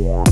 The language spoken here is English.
war.